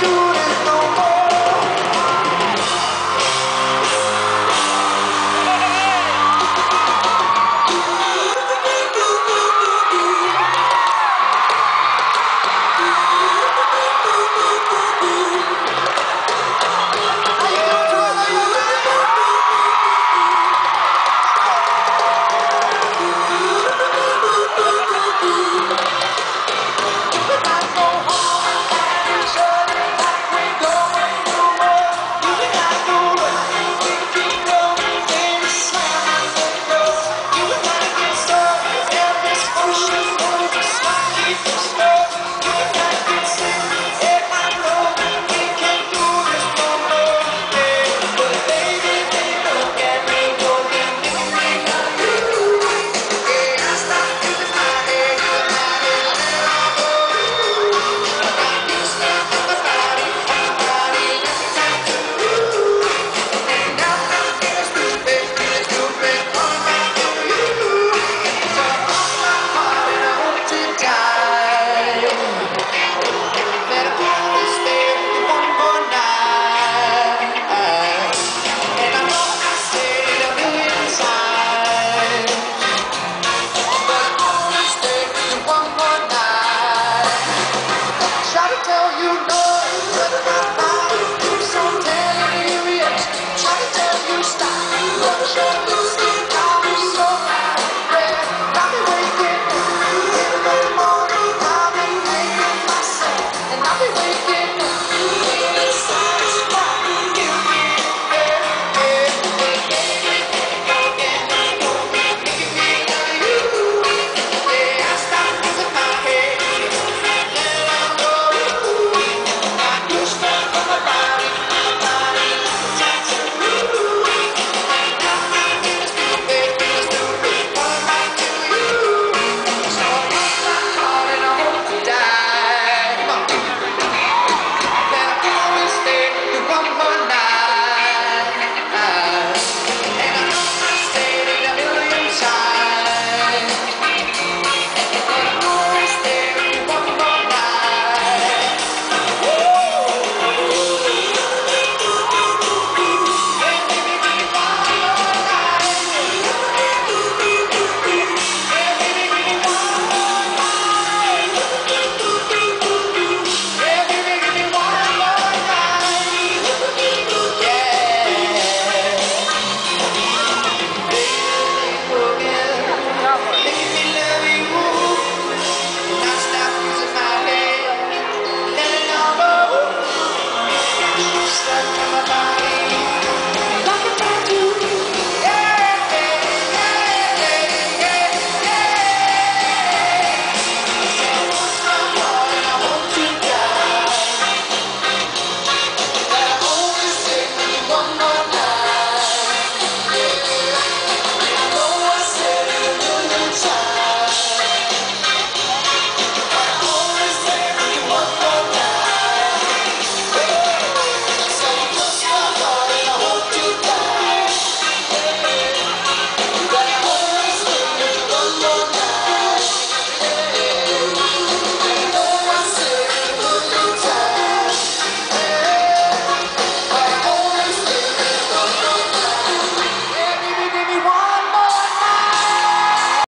tú.